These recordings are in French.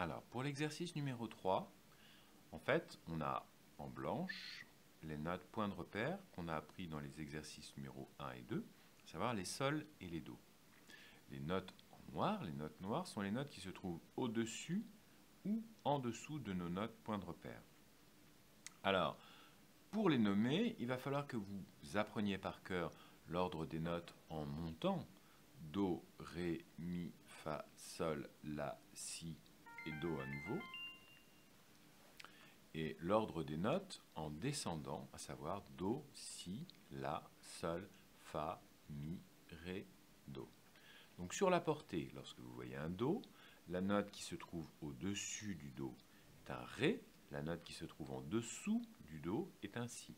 Alors, pour l'exercice numéro 3, en fait, on a en blanche les notes points de repère qu'on a appris dans les exercices numéro 1 et 2, à savoir les sols et les dos. Les notes en noir, les notes noires, sont les notes qui se trouvent au-dessus ou en dessous de nos notes points de repère. Alors, pour les nommer, il va falloir que vous appreniez par cœur l'ordre des notes en montant. Do, Ré, Mi, Fa, Sol, La, Si Do à nouveau. Et l'ordre des notes en descendant, à savoir Do, Si, La, Sol, Fa, Mi, Ré, Do. Donc sur la portée, lorsque vous voyez un Do, la note qui se trouve au-dessus du Do est un Ré, la note qui se trouve en dessous du Do est un Si.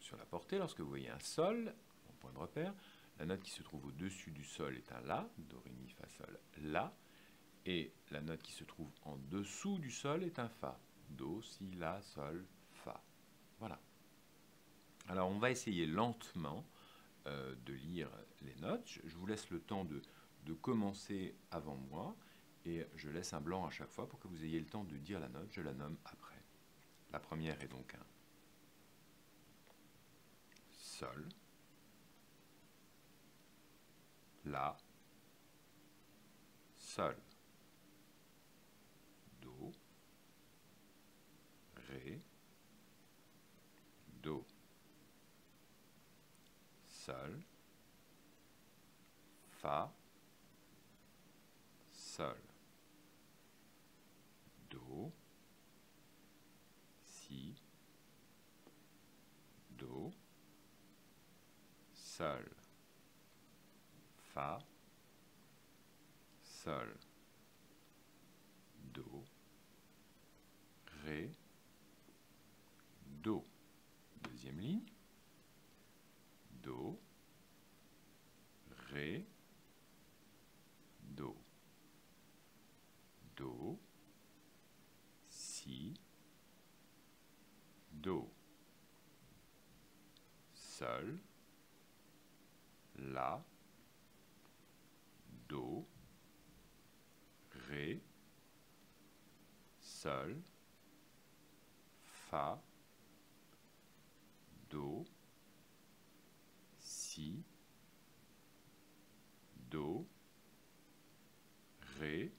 Sur la portée, lorsque vous voyez un Sol, en point de repère, la note qui se trouve au-dessus du Sol est un La, Do, Ré, Mi, Fa, Sol, La, et la note qui se trouve en dessous du Sol est un Fa, Do, Si, La, Sol, Fa. Voilà. Alors on va essayer lentement euh, de lire les notes. Je vous laisse le temps de, de commencer avant moi et je laisse un blanc à chaque fois pour que vous ayez le temps de dire la note. Je la nomme après. La première est donc un Sol, La, Sol, Do, Ré, Do, Sol, Fa, Sol, Do, Si, Do, Sol, Fa, Sol, Do, Ré, Do. Deuxième ligne. Do, Ré, Do. Do, Si, Do. Sol, La, Do, Ré, Sol, Fa, Do, Si, Do, Ré,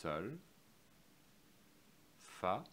Sol, Fa,